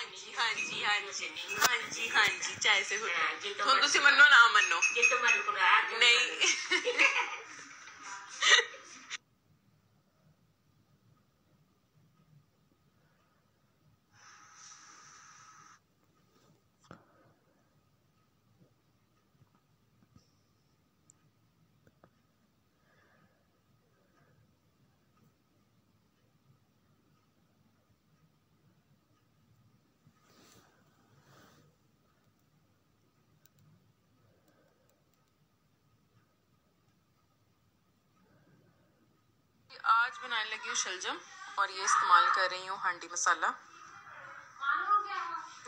हाँ जी हाँ जी हाँ जी हाँ जी हाँ जी जैसे हो तुसी मन्नो ना मन्नो आज बनाने लगी हूँ शलजम और ये इस्तेमाल कर रही हूँ हांडी मसाला।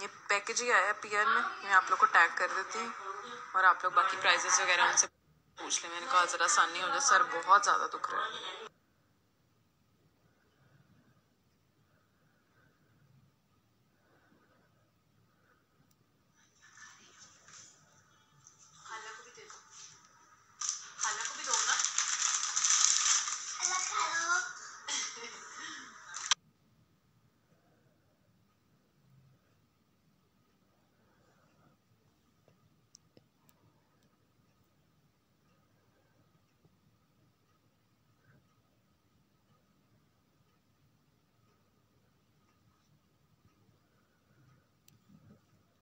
ये पैकेज ही आया पीआर में। मैं आप लोग को टैग कर देती हूँ और आप लोग बाकी प्राइजेस वगैरह उनसे पूछ ले। मैंने कहा ज़रा आसानी हो जाए। सर बहुत ज़्यादा दुख रहा है।